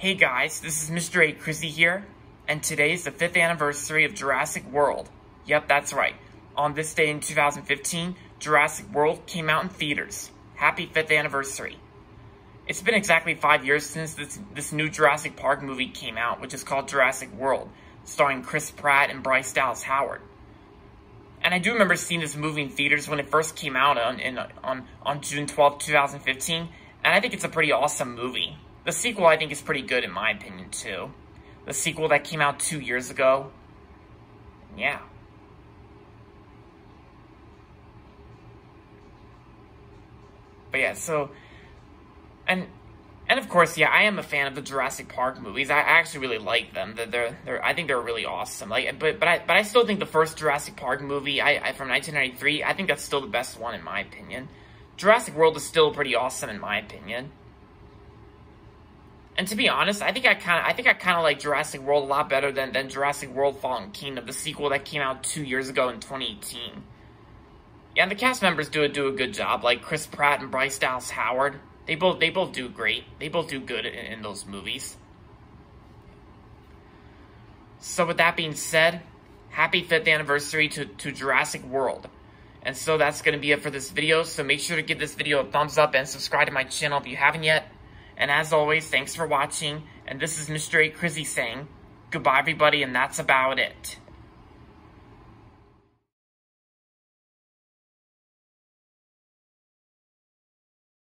Hey guys, this is Mr. A. Crizzy here, and today is the 5th anniversary of Jurassic World. Yep, that's right. On this day in 2015, Jurassic World came out in theaters. Happy 5th anniversary. It's been exactly 5 years since this, this new Jurassic Park movie came out, which is called Jurassic World, starring Chris Pratt and Bryce Dallas Howard. And I do remember seeing this movie in theaters when it first came out on, in, on, on June 12, 2015, and I think it's a pretty awesome movie. The sequel, I think, is pretty good in my opinion, too. The sequel that came out two years ago. Yeah. But yeah, so... And and of course, yeah, I am a fan of the Jurassic Park movies. I actually really like them. They're, they're, they're, I think they're really awesome. Like, but, but I, but I still think the first Jurassic Park movie, I, I, from 1993, I think that's still the best one in my opinion. Jurassic World is still pretty awesome in my opinion. And to be honest, I think I kind of I think I kind of like Jurassic World a lot better than than Jurassic World Fallen Kingdom, the sequel that came out two years ago in 2018. Yeah, and the cast members do a, do a good job, like Chris Pratt and Bryce Dallas Howard. They both they both do great. They both do good in, in those movies. So with that being said, happy 5th anniversary to, to Jurassic World. And so that's going to be it for this video. So make sure to give this video a thumbs up and subscribe to my channel if you haven't yet. And as always, thanks for watching. And this is Mr. A. Crizzy saying, goodbye everybody, and that's about it.